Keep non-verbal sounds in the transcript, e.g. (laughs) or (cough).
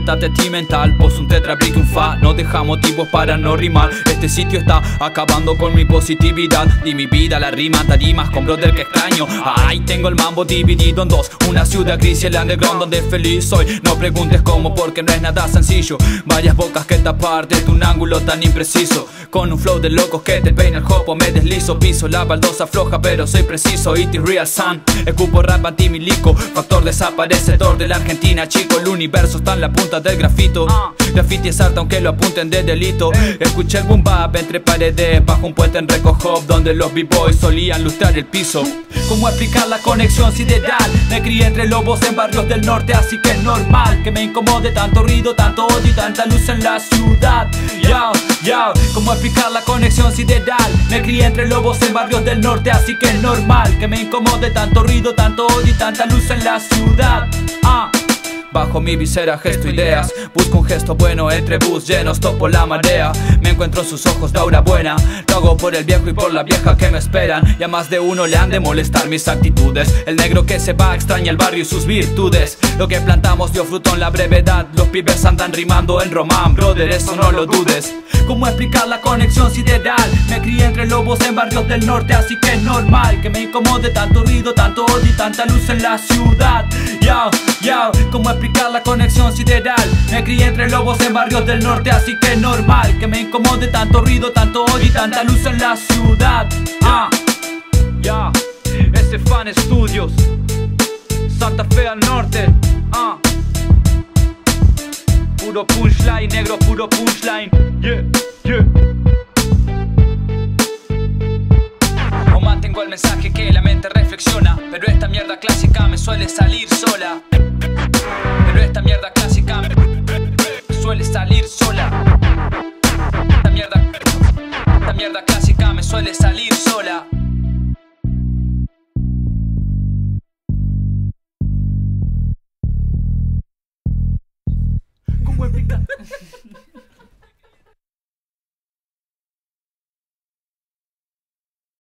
tete mental, vos un tetrabrick un fa No deja motivos para no rimar. Este sitio está acabando con mi positividad. Y mi vida la rima tarimas con brother que extraño. Ahí tengo el mambo dividido en dos. Una ciudad gris y el underground donde feliz soy. No preguntes cómo porque no es nada sencillo. Varias bocas que tapar de un ángulo tan impreciso. Con un flow de locos que te peina el jopo Me deslizo, piso la baldosa floja pero soy preciso. It is real sun, escupo rap anti-milico. Factor desaparecedor de la Argentina chico. El universo está en la punta del grafito. Graffiti es arte aunque lo apunten de delito. Escuché el boom bap entre paredes Bajo un puente en Reco Donde los b-boys solían lustrar el piso. ¿Cómo explicar la conexión sideral? Me crié entre lobos en barrios del norte Así que es normal que me incomode tanto ruido, tanto odio y tanta luz en la ciudad. Yo, yo, ¿cómo explicar la conexión sideral? Me crié entre lobos en barrios del norte Así que es normal que me incomode tanto ruido, tanto odio y tanta luz en la ciudad. Ah Bajo mi visera gesto ideas. Busco un gesto bueno entre bus llenos Topo la marea. Me encuentro en sus ojos de aura buena. Lo hago por el viejo y por la vieja que me esperan. Y a más de uno le han de molestar mis actitudes. El negro que se va extraña el barrio y sus virtudes. Lo que plantamos dio fruto en la brevedad. Los pibes andan rimando en román. Brother, eso no lo dudes. ¿Cómo explicar la conexión sideral? Me crié entre lobos en barrios del norte Así que es normal que me incomode tanto ruido, tanto odio y tanta luz en la ciudad Yo, yo, ¿cómo explicar la conexión sideral Me crié entre lobos en barrios del norte Así que es normal que me incomode tanto ruido, tanto odio y tanta luz en la ciudad. Ah, ya, ese fan Studios Santa Fe al norte. Ah. Puro punchline, negro, puro punchline. Yeah, yeah. O mantengo el mensaje que la mente reflexiona Pero esta mierda me suele salir sola pero esta mierda clásica suele salir sola. Esta mierda, esta mierda clásica me suele salir sola. ¿Cómo explicar? (laughs)